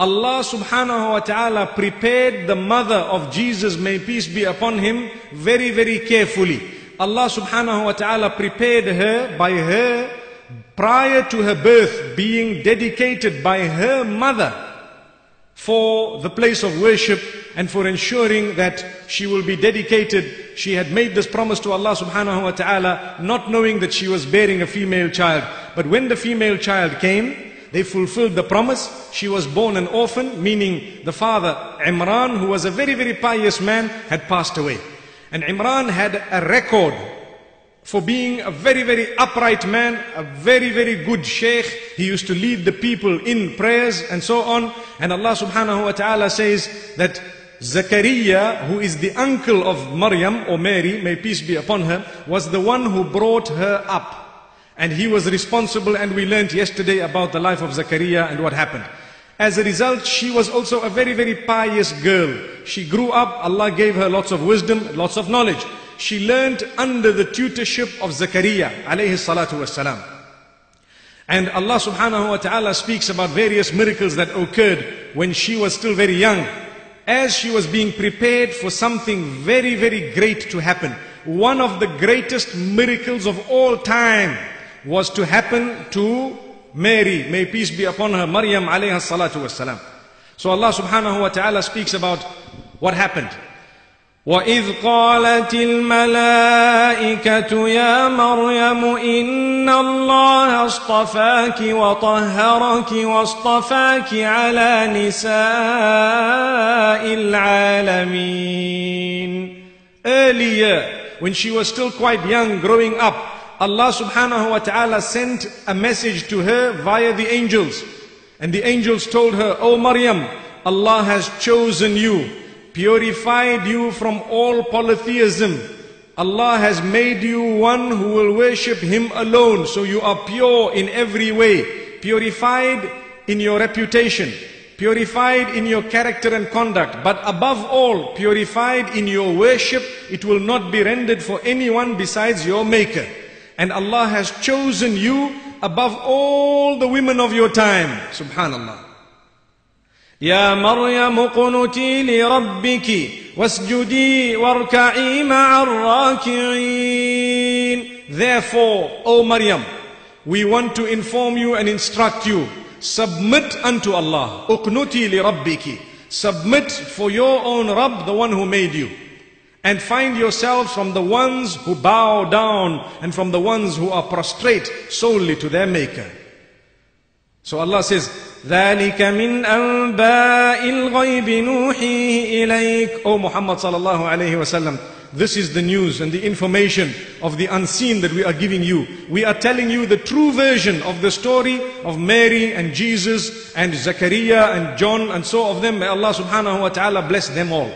Allah subhanahu wa ta'ala prepared the mother of Jesus, may peace be upon him, very, very carefully. Allah subhanahu wa ta'ala prepared her by her prior to her birth being dedicated by her mother for the place of worship and for ensuring that she will be dedicated. She had made this promise to Allah subhanahu wa ta'ala, not knowing that she was bearing a female child. But when the female child came, they fulfilled the promise. She was born an orphan, meaning the father, Imran, who was a very, very pious man, had passed away. And Imran had a record for being a very, very upright man, a very, very good sheikh. He used to lead the people in prayers and so on. And Allah subhanahu wa ta'ala says that Zakaria, who is the uncle of Maryam or Mary, may peace be upon her, was the one who brought her up. And he was responsible and we learned yesterday about the life of Zakaria and what happened. As a result, she was also a very, very pious girl. She grew up, Allah gave her lots of wisdom, lots of knowledge she learned under the tutorship of Zakaria alayhi salatu wasalam. And Allah subhanahu wa ta'ala speaks about various miracles that occurred when she was still very young. As she was being prepared for something very, very great to happen. One of the greatest miracles of all time was to happen to Mary. May peace be upon her, Maryam alayhi salatu wasalam. So Allah subhanahu wa ta'ala speaks about what happened. وإذ قالت الملائكة يا مريم إن الله اصطفاك وطهرك واصطفاك على نساء العالمين Earlier, when she was still quite young, growing up, Allah subhanahu wa ta'ala sent a message to her via the angels. And the angels told her, O Maryam, Allah has chosen you purified you from all polytheism. Allah has made you one who will worship Him alone. So you are pure in every way. Purified in your reputation. Purified in your character and conduct. But above all, purified in your worship. It will not be rendered for anyone besides your Maker. And Allah has chosen you above all the women of your time. Subhanallah. يا مريم اقنتي لربك واسجدي واركعي مع الراكعين Therefore, O Maryam, we want to inform you and instruct you. Submit unto Allah. Uqnuti li rabbiki. Submit for your own Rabb, the one who made you. And find yourselves from the ones who bow down and from the ones who are prostrate solely to their Maker. So Allah says, ذلك من أنباء الغيب نوحيه إليك O Muhammad sallallahu alayhi wasallam This is the news and the information of the unseen that we are giving you. We are telling you the true version of the story of Mary and Jesus and Zachariah and John and so of them. May Allah subhanahu wa ta'ala bless them all.